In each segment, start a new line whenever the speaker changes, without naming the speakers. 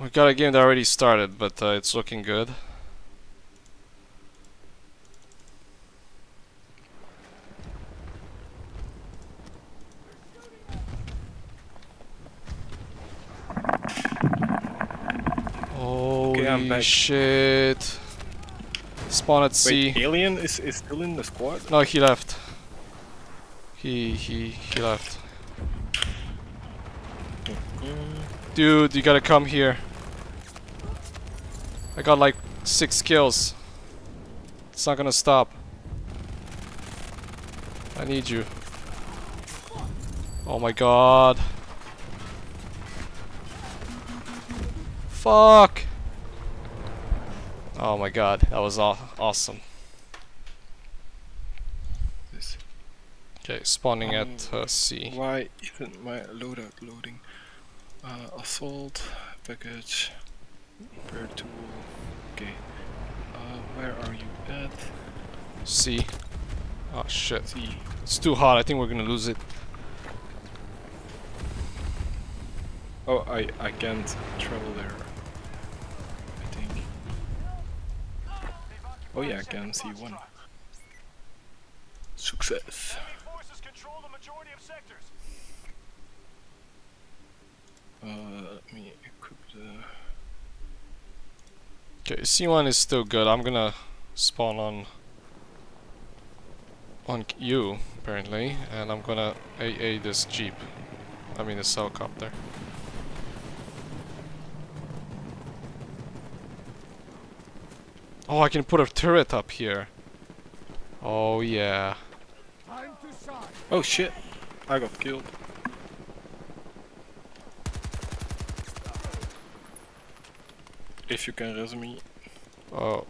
We got a game that already started, but uh, it's looking good. Holy shit. Spawn at sea.
Wait, Alien is, is still in the squad?
No, he left. He he he left. Dude, you gotta come here. I got like six kills. It's not gonna stop. I need you. Oh my god. Fuck. Oh my god, that was aw awesome. Okay, spawning at uh, C.
Why isn't my loadout loading? Uh, assault, package, repair tool. Okay. Uh, where are you at?
C. Oh shit.
See.
It's too hot. I think we're gonna lose it.
Oh, I, I can't travel there. I think. Oh yeah, I can see one. Success.
forces control the majority of sectors.
Uh, let me equip the...
Okay, C1 is still good. I'm gonna spawn on on you apparently, and I'm gonna AA this jeep. I mean this helicopter. Oh, I can put a turret up here. Oh yeah.
Oh shit! I got killed. If you can res me,
Oh,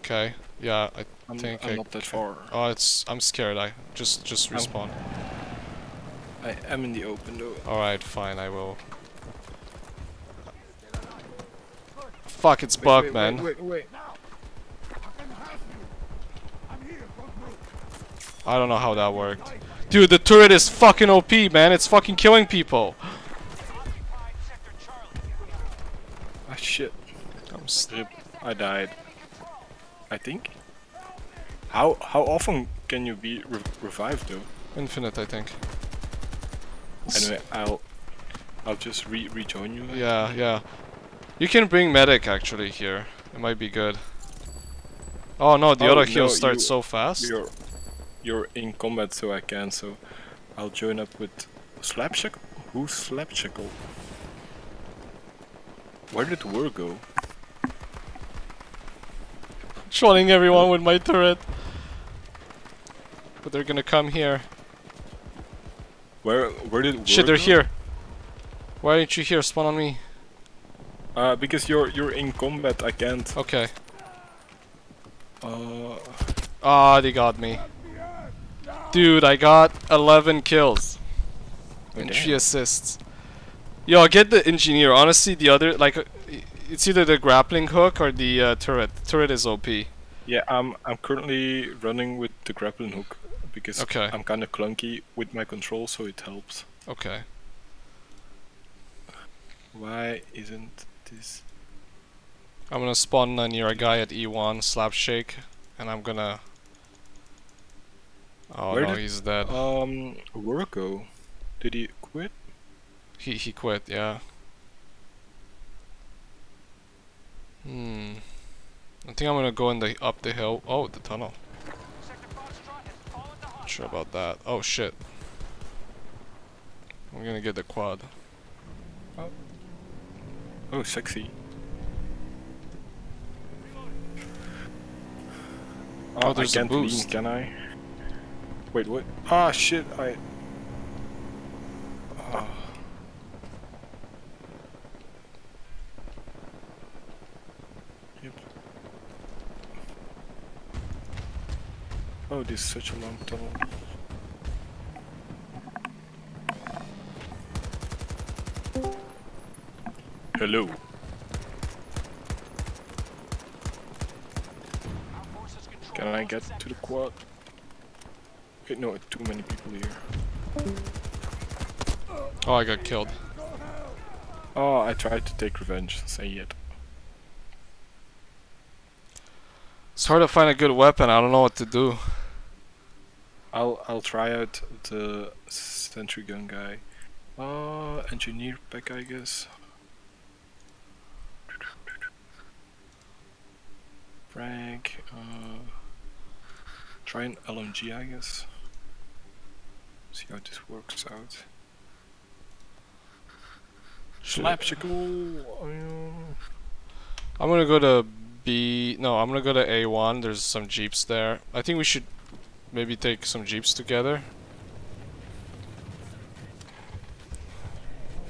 okay. Yeah, I
I'm,
think
I'm
I
not that far.
Oh, it's I'm scared. I just just
I'm-
respawn.
I am in the open though.
All right, fine. I will. Fuck, it's
Wait,
bug,
wait,
man.
Wait, wait, wait.
I don't know how that worked. Dude, the turret is fucking OP, man. It's fucking killing people.
Ah shit.
I'm st-
Rip. I died. I think. How how often can you be re revived though?
infinite, I think.
Anyway, I'll I'll just re rejoin you.
Yeah, yeah. You can bring medic actually here. It might be good. Oh no, the
Oh,
auto
no,
heal starts
you-
so fast.
You're you're in combat, so I can. So I'll join up with Slapshackle. Who's Slapshackle? Where did War go?
Trolling everyone with my turret. But they're gonna come here.
Where where did War
Shit, they're
go?
here. Why aren't you here? Spawn on me.
Uh, because you're you're in combat. I can't.
Okay.
Uh,
Ah, they got me. Dude, I got 11 kills.
Oh,
and
damn.
3 assists. Yo, get the engineer. Honestly, the other, like, it's either the grappling hook or the uh, turret. turret is OP.
yeah, I'm I'm currently running with the grappling hook because
Okay.
I'm kind of clunky with my control, so it helps.
Okay.
Why isn't this?
I'm gonna spawn near a guy at E1, slap shake, and I'm gonna. Oh
Where
no,
did-
he's dead.
Um, War go? Did he quit?
He he quit. Yeah. Hmm. I think I'm gonna go in the up the hill. Oh, the tunnel.
Sector Foxtrot has fallen to
Not sure about that. Oh shit. I'm gonna get the quad.
Oh, Oh, sexy.
Oh,
I
there's a
can't
boost.
lean, can I? Wait, what? Ah, shit, I... Ah. Oh, this is such a long tunnel. Hello. Can I get to the quad? Wait, no, too many people here.
Oh, I got killed.
Oh, I tried to take revenge. Say it.
It's hard to find a good weapon. I don't know what to do.
I'll I'll try out the sentry gun guy. Uh, engineer pack, I guess. Frank. Uh, try an LMG, I guess. See how this works out. Slapsicle.
I'm gonna go to B. No, I'm gonna go to A1. There's some jeeps there. I think we should maybe take some jeeps together.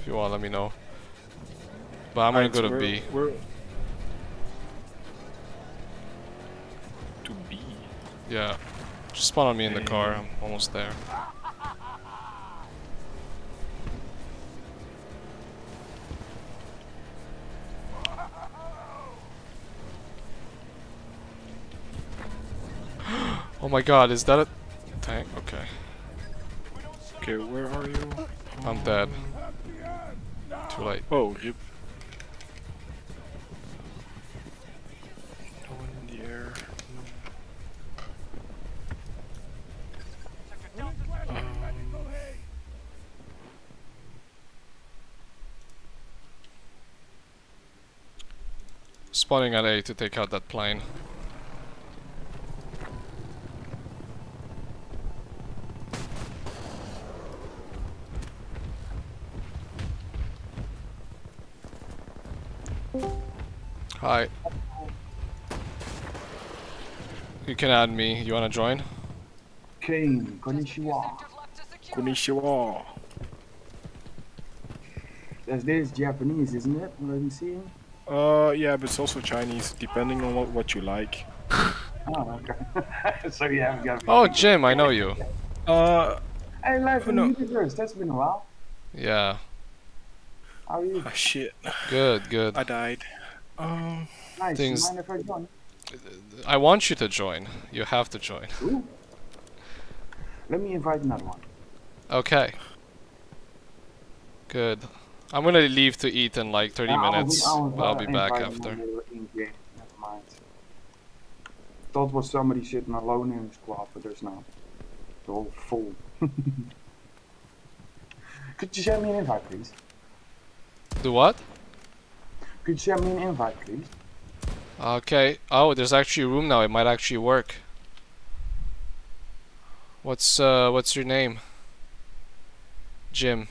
If you want, let me know. But I'm gonna
alright,
go to
we're-
B.
We're to B.
Yeah. Just spawn on me in the car. I'm almost there. Oh my god, is that a tank? Okay.
Okay, where are you?
I'm dead. Too late.
Oh, rip. No one in the air. No. Um,
Spawning at A to take out that plane. Hi. You can add me. You wanna join?
Kane, konnichiwa.
Konnichiwa.
That's this Japanese, isn't it? What I'm seeing.
Uh, yeah, but it's also Chinese, depending on what, what you like.
Oh, okay. so you haven't got.
Oh, Jim, I know you.
Uh,
Hey, live
Oh,
in
no.
the universe. That's been a while.
Yeah.
How are you?
ah, shit,
Good, good.
I died. Um,
Nice.
things-
mind if I join?
I want you to join. You have to join.
Ooh. Let me invite another one.
Okay. Good. I'm gonna leave to eat in like 30
Yeah, I'll-
minutes,
I'll,
but I'll be back
invite
after.
another in-game. Never mind. Thought was somebody sitting alone in the squad, but there's not. They're all full. Could you send me an invite, please?
Do what?
Could you send me an invite, please?
Okay. Oh, there's actually a room now. It might actually work. What's uh what's your name? Jim.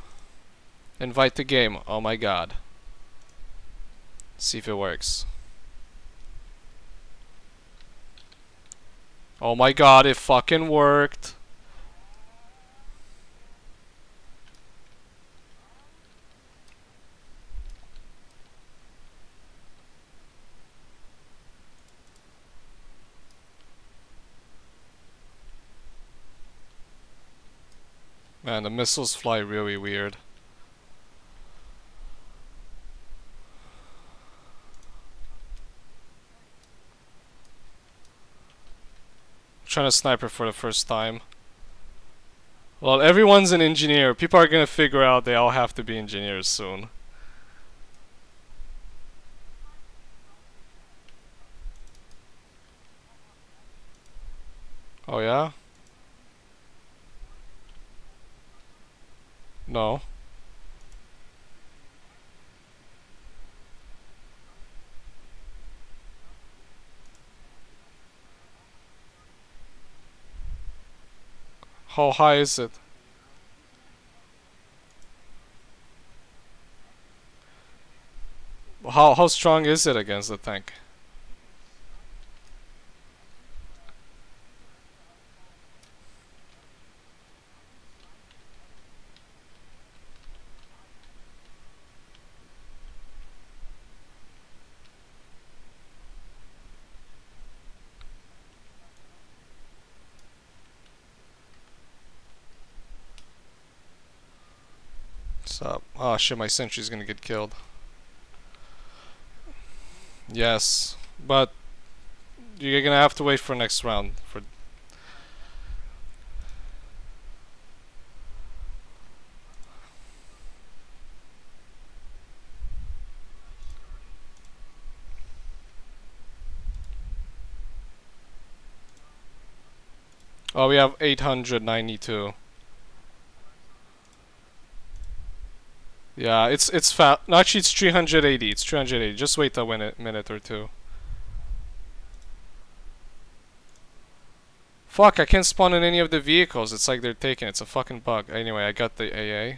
Invite the game. Oh my god. See if it works. Oh my god, it fucking worked. Man, the missiles fly really weird. trying to sniper for the first time. Well, everyone's an engineer. People are gonna figure out they all have to be engineers soon. Oh yeah? No. How high is it? How how strong is it against the tank? up. Oh shit, my sentry's gonna get killed. Yes, but you're gonna have to wait for next round for Oh, we have 892. Yeah, it's it's. No, actually, it's 380. It's 380. Just wait a minute, minute or two. Fuck, I can't spawn in any of the vehicles. It's like they're taken. It's a fucking bug. Anyway, I got the AA.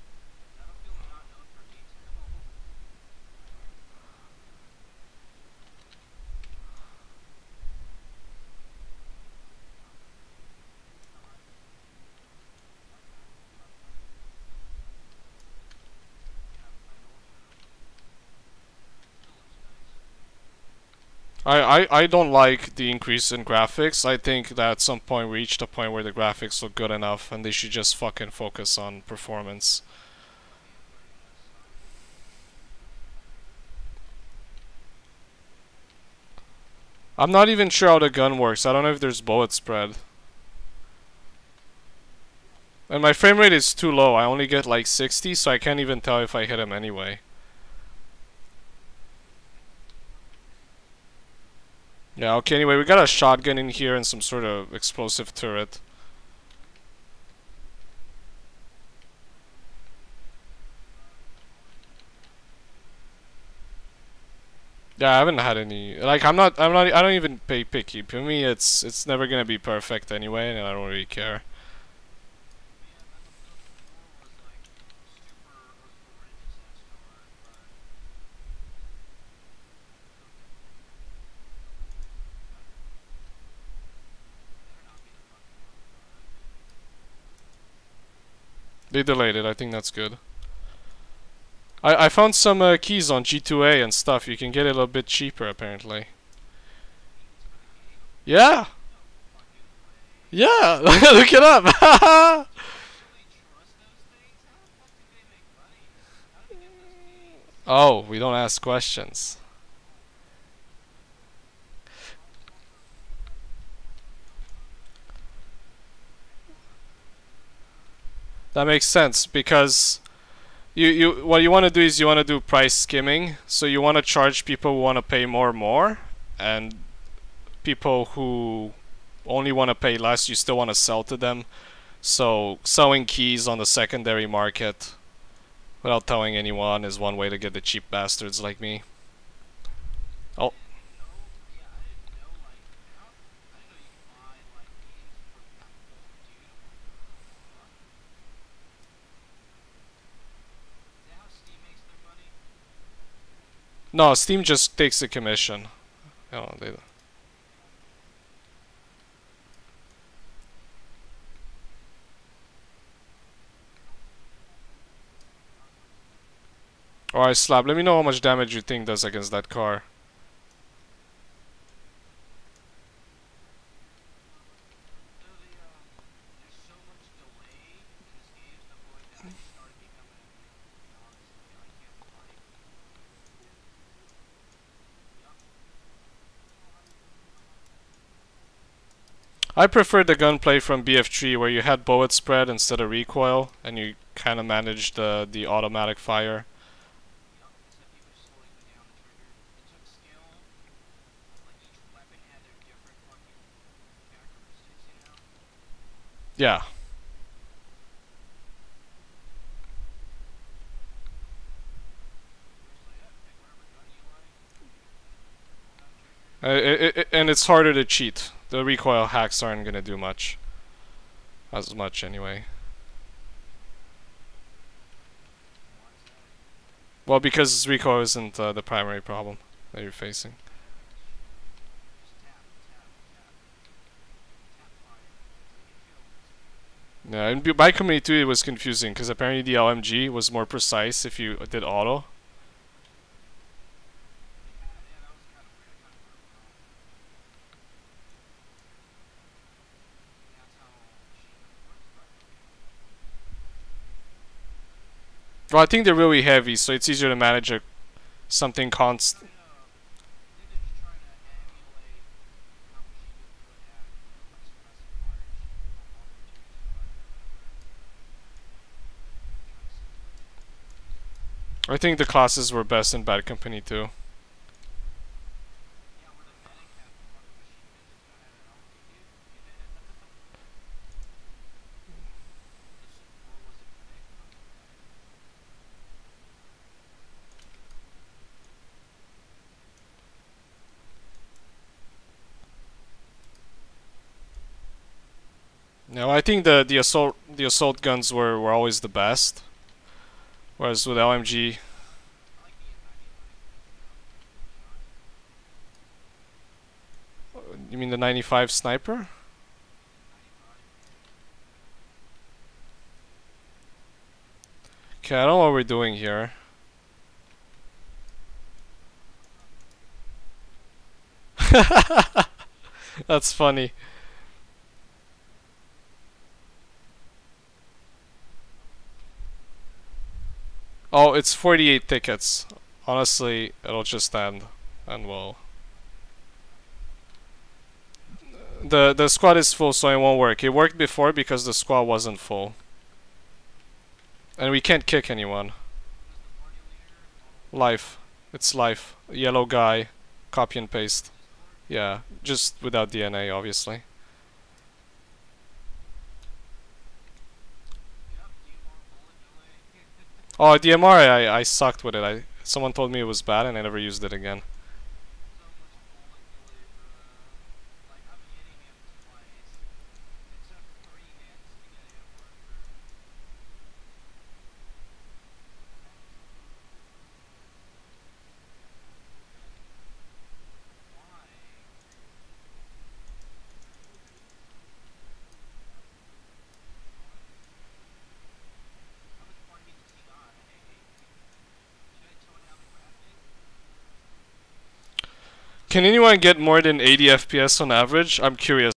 I, I, I don't like the increase in graphics. I think that at some point we reached a point where the graphics look good enough and they should just fucking focus on performance. I'm not even sure how the gun works. I don't know if there's bullet spread. And my frame rate is too low. I only get like 60, so I can't even tell if I hit him anyway. Yeah, okay, anyway, we got a shotgun in here and some sort of explosive turret. Yeah, I haven't had any. Like, I'm not. I'm not. I don't even pay picky. For me, it's it's never gonna be perfect anyway, and I don't really care. They delayed it. I think that's good. I I found some uh, keys on G2A and stuff. You can get it a little bit cheaper apparently. Yeah. Yeah. Look it up. oh, we don't ask questions. That makes sense because you you what you want to do is you want to do price skimming. So you want to charge people who want to pay more more and people who only want to pay less you still want to sell to them. So selling keys on the secondary market without telling anyone is one way to get the cheap bastards like me. Oh. No, Steam just takes the commission. Oh, they. Alright, Slab, let me know how much damage you think does against that car. I prefer the gunplay from BF3 where you had bullet spread instead of recoil and you kind of managed the, the automatic fire. Yeah. Uh, it, it, and it's harder to cheat. The recoil hacks aren't gonna do much. As much anyway. Well, because recoil isn't uh, the primary problem that you're facing. Yeah, in Bad Company 2 it was confusing because apparently the LMG was more precise if you did auto. Well, I think they're really heavy, so it's easier to manage a something const. I think the classes were best in Bad Company 2. No, I think the the assault the assault guns were were always the best. Whereas with LMG, you mean the 95 sniper? Okay, I don't know what we're doing here. That's funny. Oh, it's 48 tickets. Honestly, it'll just end. And well. The the squad is full so it won't work. It worked before because the squad wasn't full. And we can't kick anyone. Life. It's life. Yellow guy. Copy and paste. Yeah, just without DNA obviously. Oh, DMR, I, I sucked with it. I Someone told me it was bad and I never used it again. Can anyone get more than 80 FPS on average? I'm curious.